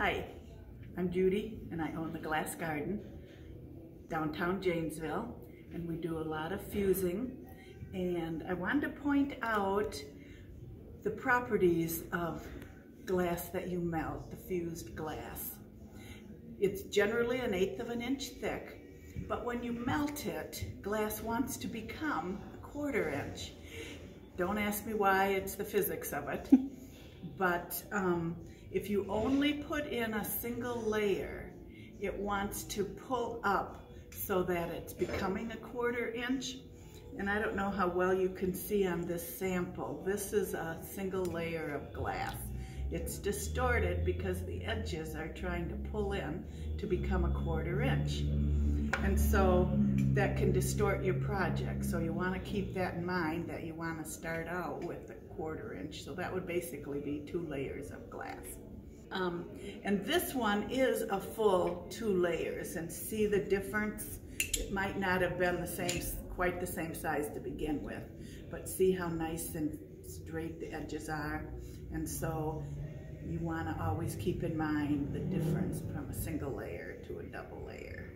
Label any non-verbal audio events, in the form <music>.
Hi, I'm Judy and I own the Glass Garden downtown Janesville and we do a lot of fusing and I wanted to point out the properties of glass that you melt, the fused glass. It's generally an eighth of an inch thick but when you melt it, glass wants to become a quarter inch. Don't ask me why, it's the physics of it. <laughs> but um, if you only put in a single layer, it wants to pull up so that it's becoming a quarter inch. And I don't know how well you can see on this sample. This is a single layer of glass. It's distorted because the edges are trying to pull in to become a quarter inch. And so that can distort your project. So you want to keep that in mind that you want to start out with a quarter inch. So that would basically be two layers of glass. Um, and this one is a full two layers and see the difference? It might not have been the same, quite the same size to begin with, but see how nice and straight the edges are. And so you wanna always keep in mind the difference from a single layer to a double layer.